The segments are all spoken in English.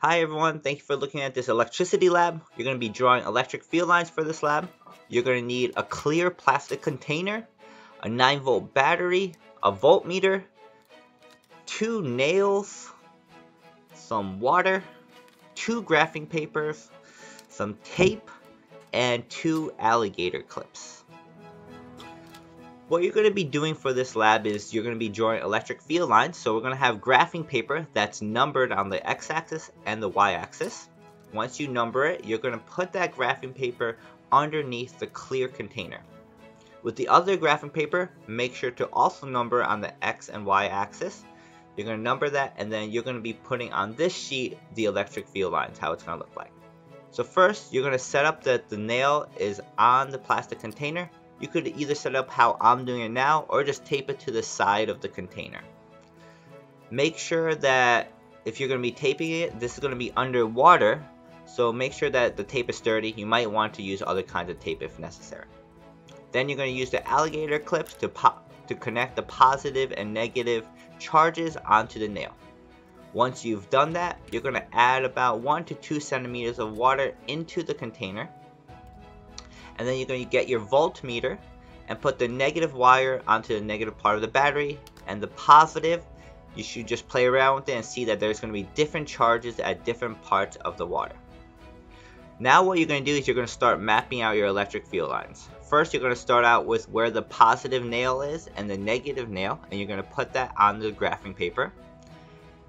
Hi everyone, thank you for looking at this electricity lab. You're going to be drawing electric field lines for this lab. You're going to need a clear plastic container, a 9 volt battery, a voltmeter, two nails, some water, two graphing papers, some tape, and two alligator clips what you're going to be doing for this lab is you're going to be drawing electric field lines. So we're going to have graphing paper that's numbered on the x-axis and the y-axis. Once you number it, you're going to put that graphing paper underneath the clear container. With the other graphing paper, make sure to also number on the x and y axis. You're going to number that and then you're going to be putting on this sheet the electric field lines, how it's going to look like. So first, you're going to set up that the nail is on the plastic container you could either set up how I'm doing it now or just tape it to the side of the container. Make sure that if you're going to be taping it, this is going to be underwater, so make sure that the tape is sturdy. You might want to use other kinds of tape if necessary. Then you're going to use the alligator clips to, pop, to connect the positive and negative charges onto the nail. Once you've done that, you're going to add about 1 to 2 centimeters of water into the container and then you're going to get your voltmeter and put the negative wire onto the negative part of the battery and the positive you should just play around with it and see that there's going to be different charges at different parts of the water. Now what you're going to do is you're going to start mapping out your electric field lines. First you're going to start out with where the positive nail is and the negative nail and you're going to put that on the graphing paper.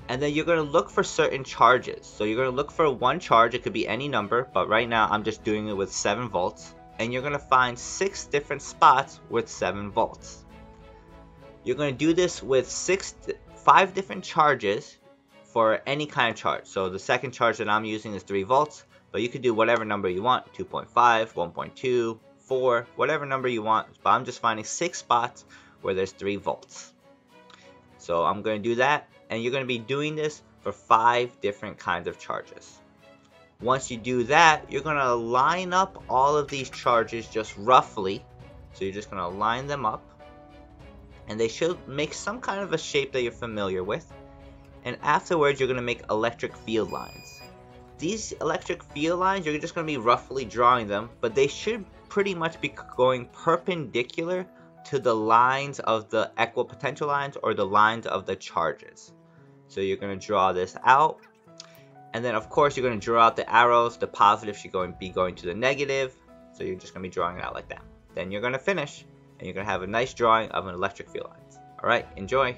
And then you're going to look for certain charges. So you're going to look for one charge, it could be any number, but right now I'm just doing it with 7 volts and you're going to find six different spots with 7 volts. You're going to do this with six, five different charges for any kind of charge. So the second charge that I'm using is 3 volts, but you could do whatever number you want, 2.5, 1.2, 4, whatever number you want, but I'm just finding six spots where there's 3 volts. So I'm going to do that, and you're going to be doing this for five different kinds of charges. Once you do that, you're going to line up all of these charges just roughly. So you're just going to line them up. And they should make some kind of a shape that you're familiar with. And afterwards, you're going to make electric field lines. These electric field lines, you're just going to be roughly drawing them, but they should pretty much be going perpendicular to the lines of the equipotential lines or the lines of the charges. So you're going to draw this out and then of course you're going to draw out the arrows. The positive should be going to the negative. So you're just going to be drawing it out like that. Then you're going to finish and you're going to have a nice drawing of an electric field lines. Alright, enjoy!